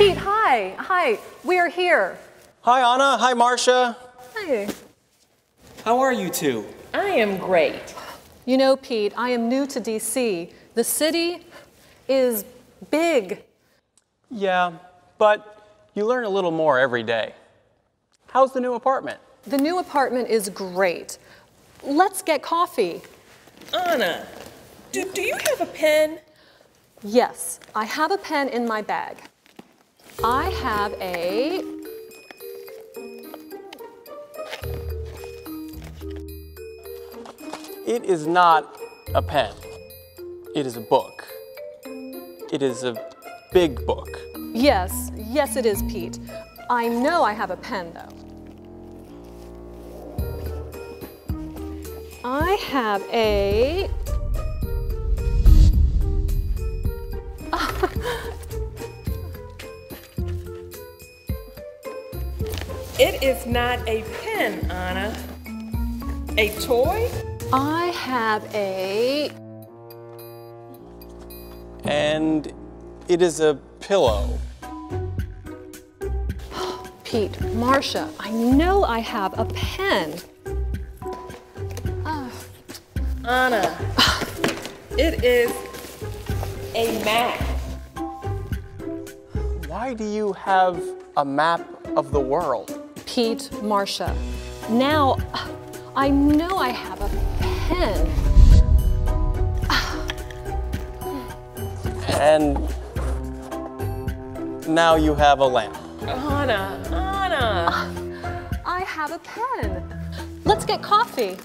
Pete, hi. Hi, we are here. Hi, Anna. Hi, Marcia. Hi. How are you two? I am great. You know, Pete, I am new to DC. The city is big. Yeah, but you learn a little more every day. How's the new apartment? The new apartment is great. Let's get coffee. Anna, do, do you have a pen? Yes, I have a pen in my bag. I have a. It is not a pen. It is a book. It is a big book. Yes, yes, it is, Pete. I know I have a pen, though. I have a. It is not a pen, Anna. A toy? I have a. And it is a pillow. Pete, Marcia, I know I have a pen. Ah. Anna, it is a map. Why do you have a map of the world? Pete, Marcia, now I know I have a pen. And now you have a lamp. Anna, Anna. I have a pen. Let's get coffee.